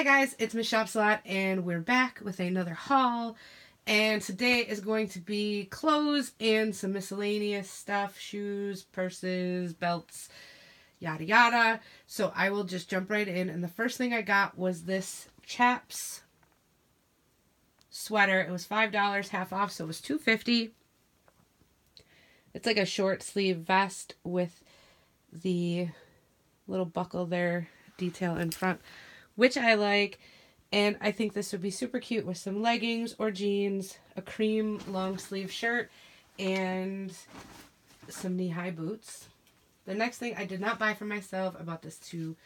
Hi guys, it's Miss Shopsalot and we're back with another haul. And today is going to be clothes and some miscellaneous stuff, shoes, purses, belts, yada yada. So I will just jump right in. And the first thing I got was this Chaps sweater. It was $5 half off, so it was 250 It's like a short sleeve vest with the little buckle there detail in front which I like. And I think this would be super cute with some leggings or jeans, a cream long sleeve shirt, and some knee high boots. The next thing I did not buy for myself, I bought this to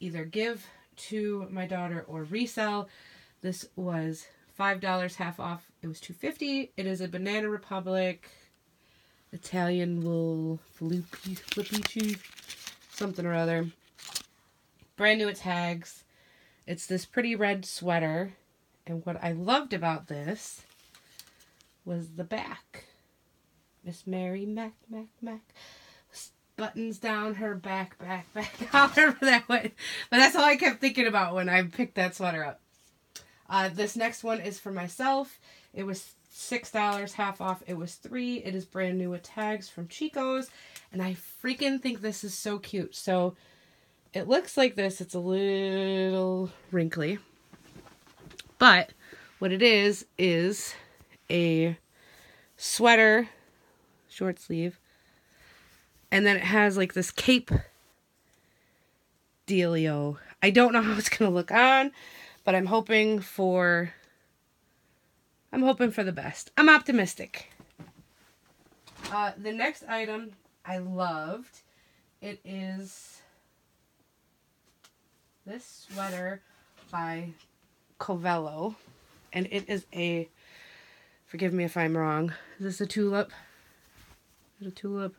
either give to my daughter or resell. This was five dollars half off. It was two fifty. It is a Banana Republic Italian wool flippy flippy something or other. Brand new tags. It's this pretty red sweater. And what I loved about this was the back. Miss Mary Mac Mac Mac buttons down her back, back, back, however that went. But that's all I kept thinking about when I picked that sweater up. Uh, this next one is for myself. It was six dollars half off. It was three. It is brand new with tags from Chico's, and I freaking think this is so cute. So it looks like this. It's a little wrinkly. But what it is, is a sweater, short sleeve. And then it has like this cape dealio. I don't know how it's going to look on, but I'm hoping for I'm hoping for the best. I'm optimistic. Uh, the next item I loved. It is this sweater by Covello. And it is a, forgive me if I'm wrong, is this a tulip? Is a tulip?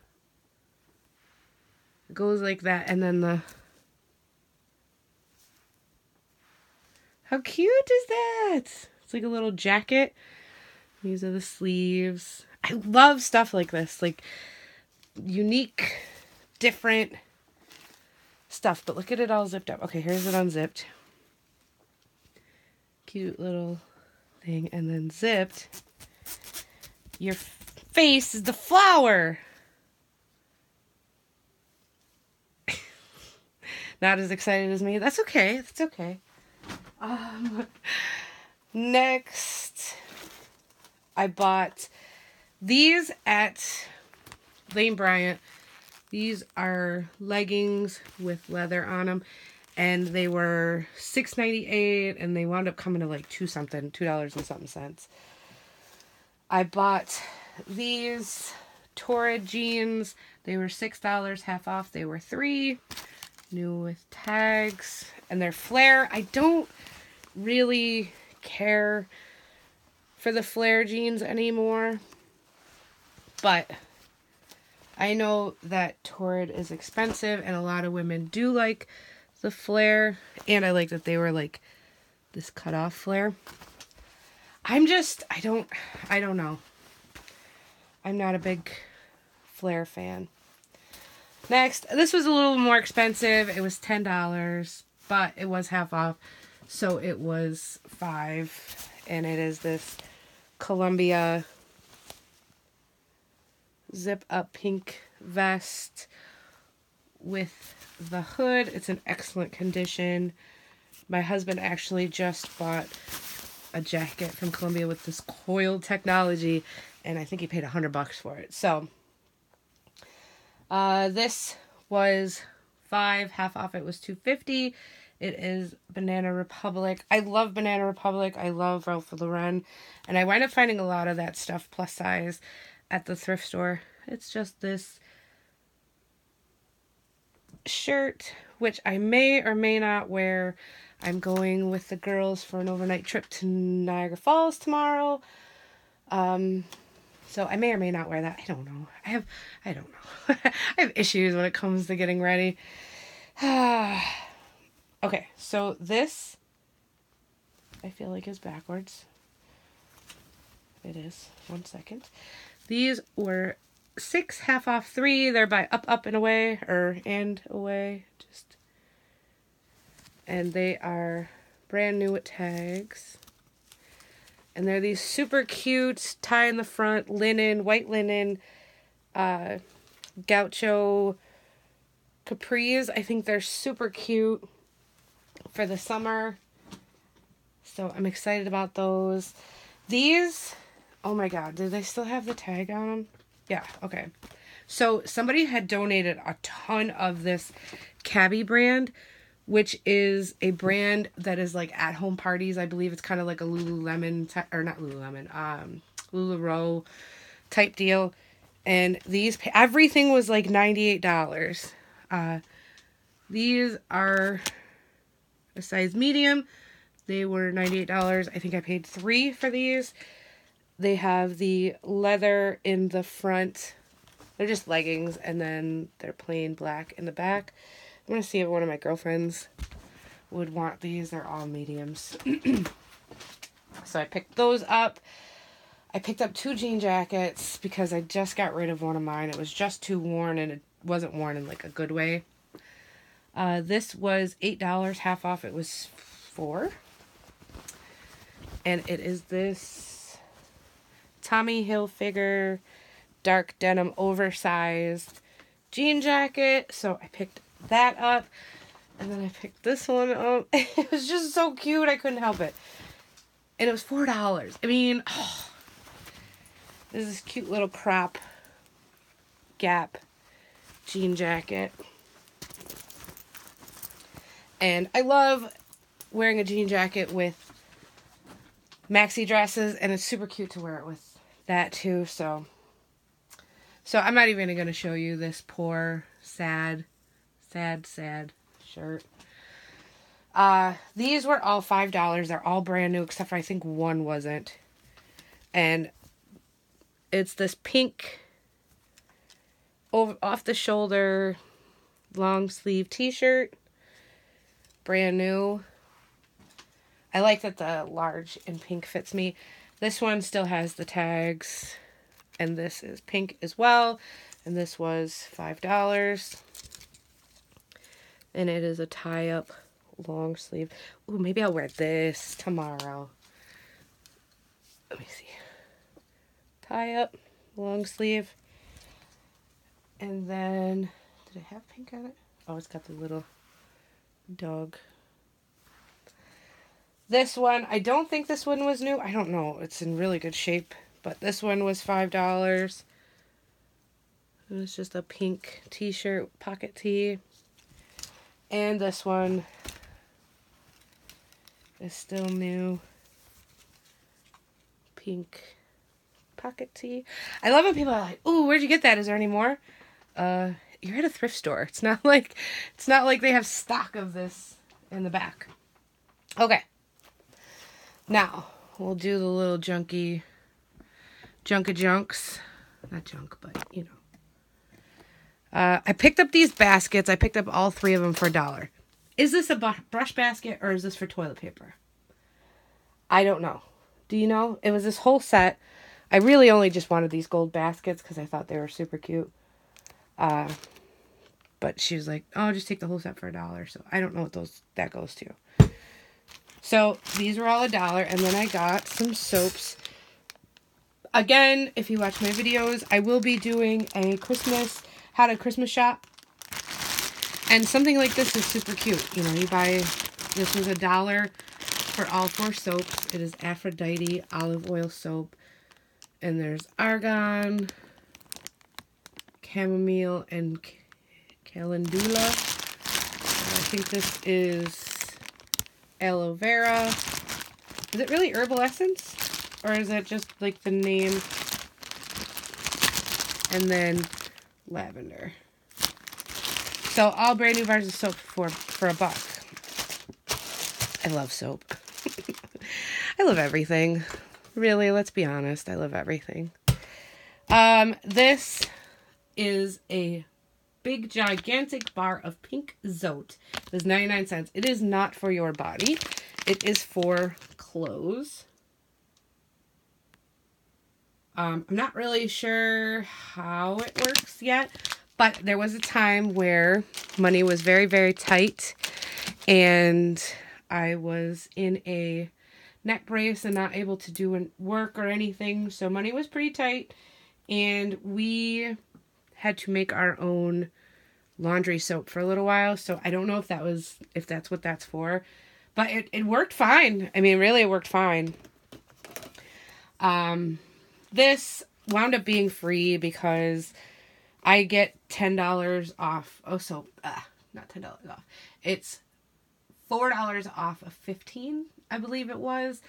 It goes like that and then the, how cute is that? It's like a little jacket. These are the sleeves. I love stuff like this, like unique, different stuff. But look at it all zipped up. Okay, here's it unzipped. Cute little thing. And then zipped. Your face is the flower. Not as excited as me. That's okay. That's okay. Um, next, I bought these at Lane Bryant these are leggings with leather on them. And they were six ninety eight, and they wound up coming to like two something, two dollars and something cents. I bought these Torrid jeans. They were six dollars half off. They were three. New with tags. And they're flare. I don't really care for the flare jeans anymore. But I know that Torrid is expensive and a lot of women do like the flare. And I like that they were like this cut off flare. I'm just, I don't, I don't know. I'm not a big flare fan. Next, this was a little more expensive. It was $10, but it was half off. So it was 5 and it is this Columbia zip up pink vest with the hood. It's in excellent condition. My husband actually just bought a jacket from Columbia with this coiled technology, and I think he paid a hundred bucks for it. So, uh, this was five half off. It was two fifty. It is Banana Republic. I love Banana Republic. I love Ralph Lauren, and I wind up finding a lot of that stuff plus size at the thrift store. It's just this shirt, which I may or may not wear. I'm going with the girls for an overnight trip to Niagara Falls tomorrow. Um, so I may or may not wear that. I don't know. I have, I don't know. I have issues when it comes to getting ready. okay, so this I feel like is backwards. It is. One second. These were six, half off three. They're by Up, Up, and Away, or And Away. Just, and they are brand new with tags. And they're these super cute tie in the front, linen, white linen, uh, gaucho capris. I think they're super cute for the summer. So I'm excited about those. These, oh my god, did they still have the tag on them? Yeah, okay. So somebody had donated a ton of this Cabi brand, which is a brand that is like at home parties. I believe it's kind of like a Lululemon ty- or not Lululemon, um, Lululemon type deal. And these everything was like ninety eight dollars. Uh, these are a size medium. They were ninety eight dollars. I think I paid three for these. They have the leather in the front. They're just leggings, and then they're plain black in the back. I'm gonna see if one of my girlfriends would want these. They're all mediums. so I picked those up. I picked up two jean jackets because I just got rid of one of mine. It was just too worn and it wasn't worn in like a good way. Uh, this was $8, half off. It was 4 And it is this Tommy Hilfiger dark denim oversized jean jacket. So I picked that up. And then I picked this one up. It was just so cute. I couldn't help it. And it was $4. I mean, oh, this is cute little crop Gap jean jacket. And I love wearing a jean jacket with maxi dresses and it's super cute to wear it with that too. So so I'm not even going to show you this poor sad sad sad shirt. Uh these were all $5. They're all brand new except for I think one wasn't. And it's this pink over off the shoulder long sleeve t-shirt brand new i like that the large in pink fits me this one still has the tags and this is pink as well and this was five dollars and it is a tie up long sleeve Ooh, maybe i'll wear this tomorrow let me see tie up long sleeve and then, did it have pink on it? Oh, it's got the little dog. This one, I don't think this one was new. I don't know. It's in really good shape. But this one was $5. It was just a pink t-shirt, pocket tee. And this one is still new. Pink pocket tee. I love when people are like, "Ooh, where'd you get that? Is there any more?" uh, you're at a thrift store. It's not like it's not like they have stock of this in the back. Okay. Now we'll do the little junky junk of junks. Not junk, but you know. Uh, I picked up these baskets. I picked up all three of them for a dollar. Is this a brush basket or is this for toilet paper? I don't know. Do you know? It was this whole set. I really only just wanted these gold baskets because I thought they were super cute. Uh, but she was like, "Oh, just take the whole set for a dollar." So I don't know what those that goes to. So these were all a dollar, and then I got some soaps. Again, if you watch my videos, I will be doing a Christmas how to Christmas shop. And something like this is super cute. You know, you buy this was a dollar for all four soaps. It is Aphrodite olive oil soap. And there's argan, chamomile and calendula. I think this is aloe vera. Is it really herbal essence? Or is that just like the name? And then lavender. So all brand new bars of soap for for a buck. I love soap. I love everything. Really, let's be honest. I love everything. Um, this is a big gigantic bar of pink zote. It is 99 cents. It is not for your body. It is for clothes. Um, I'm not really sure how it works yet, but there was a time where money was very, very tight and I was in a neck brace and not able to do work or anything, so money was pretty tight. And we had to make our own laundry soap for a little while, so I don't know if that was if that's what that's for. But it, it worked fine. I mean, really it worked fine. Um this wound up being free because I get ten dollars off. Oh, so uh, not ten dollars off. It's four dollars off of fifteen, I believe it was,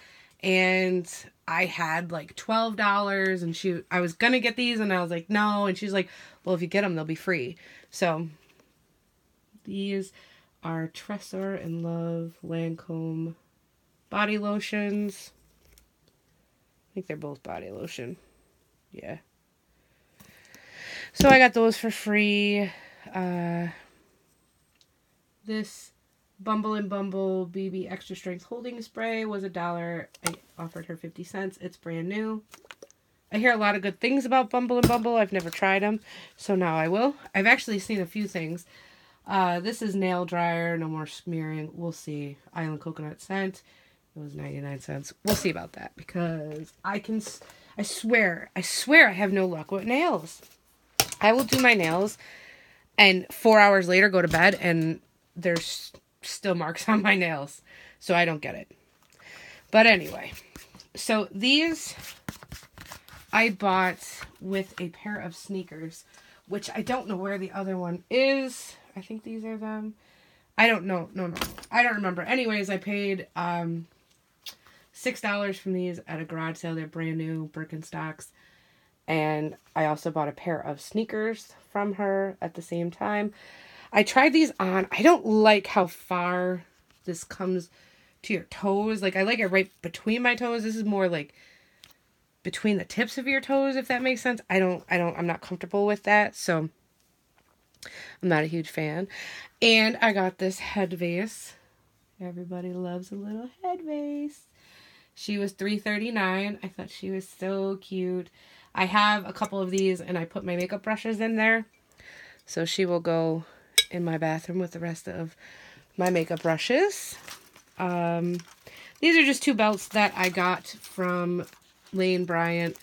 and I had like twelve dollars, and she I was gonna get these, and I was like no, and she's like, well, if you get them, they'll be free. So these are Tresor and Love Lancome body lotions. I think they're both body lotion. Yeah. So I got those for free. Uh, this Bumble and Bumble BB Extra Strength Holding Spray was a dollar. I offered her 50 cents. It's brand new. I hear a lot of good things about Bumble and Bumble. I've never tried them, so now I will. I've actually seen a few things. Uh, this is nail dryer, no more smearing. We'll see. Island coconut scent. It was 99 cents. We'll see about that because I can I swear, I swear I have no luck with nails. I will do my nails and four hours later go to bed and there's still marks on my nails. So I don't get it. But anyway, so these I bought with a pair of sneakers, which I don't know where the other one is. I think these are them. I don't know. No, no. I don't remember. Anyways, I paid um six dollars from these at a garage sale. They're brand new Birkenstocks. And I also bought a pair of sneakers from her at the same time. I tried these on. I don't like how far this comes to your toes. Like I like it right between my toes. This is more like between the tips of your toes if that makes sense. I don't I don't I'm not comfortable with that. So I'm not a huge fan. And I got this head vase. Everybody loves a little head vase. She was 339. I thought she was so cute. I have a couple of these and I put my makeup brushes in there. So she will go in my bathroom with the rest of my makeup brushes. Um, these are just two belts that I got from Lane Bryant.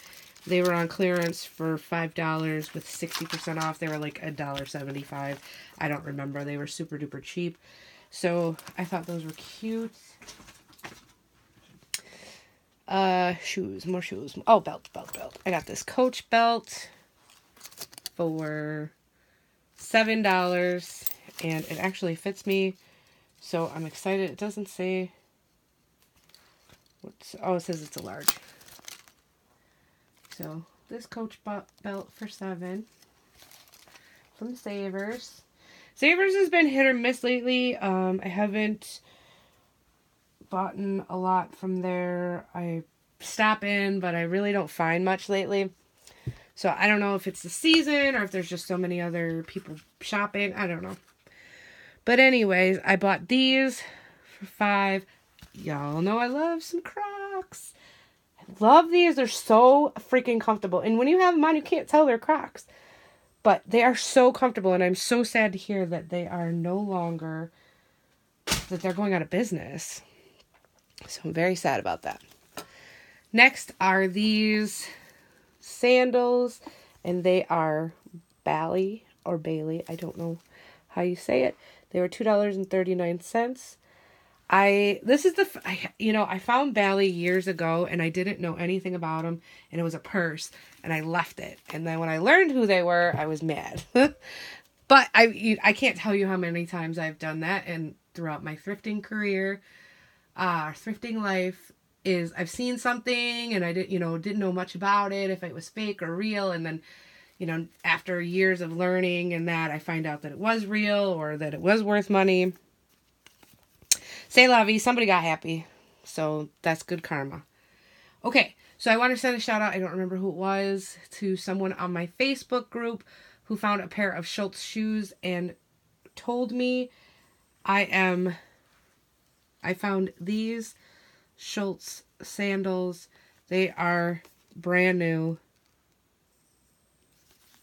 They were on clearance for $5 with 60% off. They were like a dollar seventy-five. I don't remember. They were super duper cheap. So I thought those were cute. Uh, shoes, more shoes. Oh, belt, belt, belt. I got this Coach belt for seven dollars, and it actually fits me. So I'm excited. It doesn't say. What's oh, it says it's a large. So this Coach belt for seven from Savers. Savers has been hit or miss lately. Um, I haven't bought a lot from there. I stop in, but I really don't find much lately. So I don't know if it's the season or if there's just so many other people shopping. I don't know. But anyways, I bought these for five. Y'all know I love some Crocs. Love these. They're so freaking comfortable. And when you have them on, you can't tell they're Crocs. But they are so comfortable, and I'm so sad to hear that they are no longer that they're going out of business. So I'm very sad about that. Next are these sandals, and they are Bally or Bailey. I don't know how you say it. They were $2.39. I this is the I, you know I found Bally years ago and I didn't know anything about them and it was a purse and I left it and then when I learned who they were I was mad. but I I can't tell you how many times I've done that and throughout my thrifting career uh, thrifting life is I've seen something and I didn't, you know, didn't know much about it, if it was fake or real. And then, you know, after years of learning and that, I find out that it was real or that it was worth money. Say lovey, somebody got happy. So that's good karma. Okay, so I want to send a shout out, I don't remember who it was, to someone on my Facebook group who found a pair of Schutz shoes and told me I am I found these Schutz sandals. They are brand new.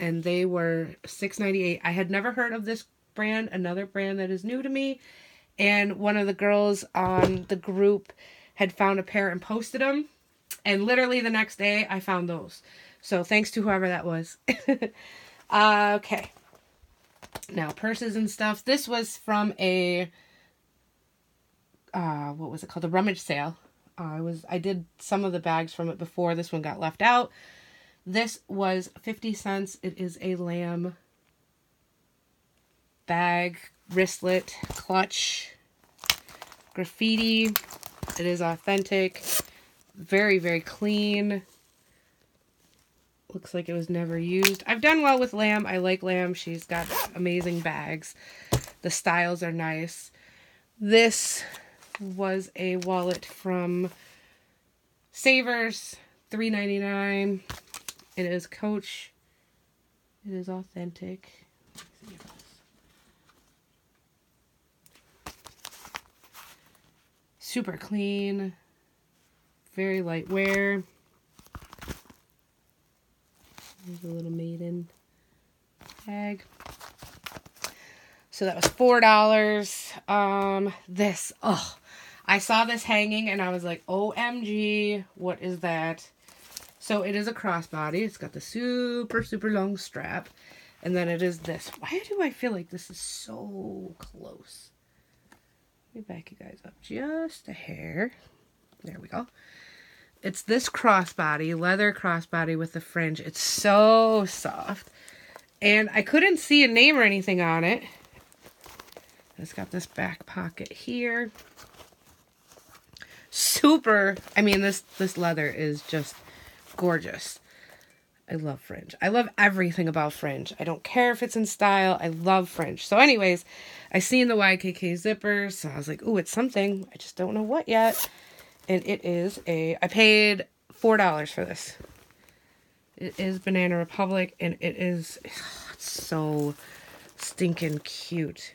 And they were $6.98. I had never heard of this brand, another brand that is new to me. And one of the girls on the group had found a pair and posted them. And literally the next day, I found those. So thanks to whoever that was. uh, okay. Now, purses and stuff. This was from a, uh, what was it called? A rummage sale. Uh, I was I did some of the bags from it before. This one got left out. This was 50 cents. It is a lamb bag, wristlet, clutch, graffiti. It is authentic. Very, very clean. Looks like it was never used. I've done well with Lamb. I like Lamb. She's got amazing bags. The styles are nice. This was a wallet from Savers, three ninety nine. It is Coach. It is authentic. Super clean. Very light wear. There's a little maiden tag. So that was four dollars. Um, this oh, I saw this hanging and I was like, OMG, what is that? So it is a crossbody. It's got the super, super long strap. And then it is this. Why do I feel like this is so close? Let me back you guys up just a hair. There we go. It's this crossbody, leather crossbody with the fringe. It's so soft. And I couldn't see a name or anything on it. It's got this back pocket here super I mean this this leather is just gorgeous. I love fringe. I love everything about fringe. I don't care if it's in style. I love fringe. So anyways, I seen the YKK zipper, so I was like, "Ooh, it's something. I just don't know what yet." And it is a I paid $4 for this. It is Banana Republic and it is so stinking cute.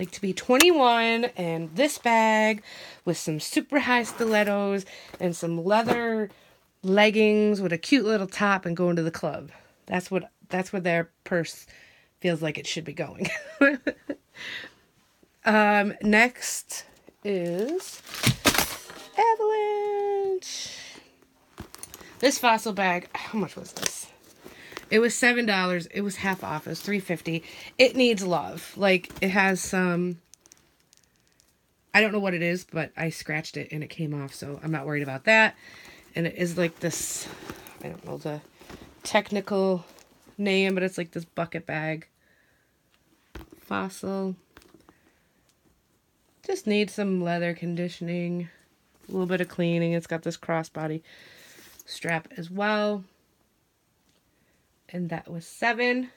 Like to be 21 and this bag with some super high stilettos and some leather leggings with a cute little top and going to the club. That's what that's where their purse feels like it should be going. um next is Avalanche. This fossil bag, how much was this? It was seven dollars. It was half off. It was three fifty. It needs love. Like it has some. I don't know what it is, but I scratched it and it came off, so I'm not worried about that. And it is like this. I don't know the technical name, but it's like this bucket bag. Fossil. Just needs some leather conditioning, a little bit of cleaning. It's got this crossbody strap as well and that was seven.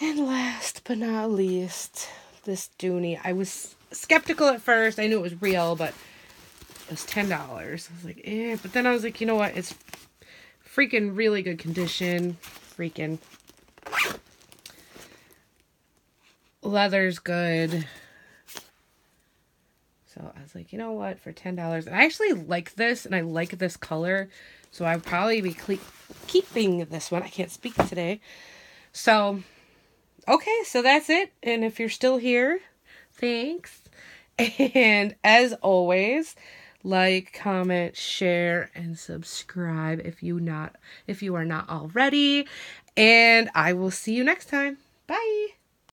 And last but not least, this Dooney. I was skeptical at first. I knew it was real, but it was ten dollars. I was like, eh. But then I was like, you know what? It's freaking really good condition. Freaking leather's good. So I was like, you know what? For ten dollars, I actually like this, and I like this color. So I'll probably be keeping this one. I can't speak today. So, okay, so that's it. And if you're still here, thanks. And as always, like, comment, share, and subscribe if you not if you are not already. And I will see you next time. Bye.